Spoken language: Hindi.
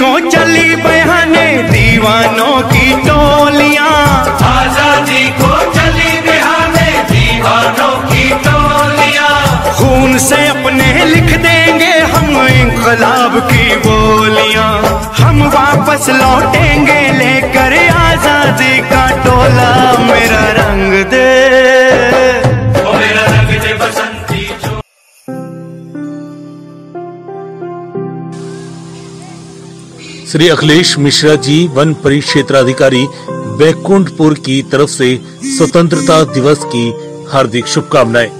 को चली बयाने दीवानों की टोलियाँ। आज़ादी को चली बहाने दीवानों की टोलियाँ। खून से अपने लिख देंगे हम इंकलाब की बोलियाँ। हम वापस लौटेंगे श्री अखिलेश मिश्रा जी, वन परिक्षेत्राधिकारी बैकुंठपुर की तरफ़ से स्वतंत्रता दिवस की हार्दिक शुभकामनाएँ।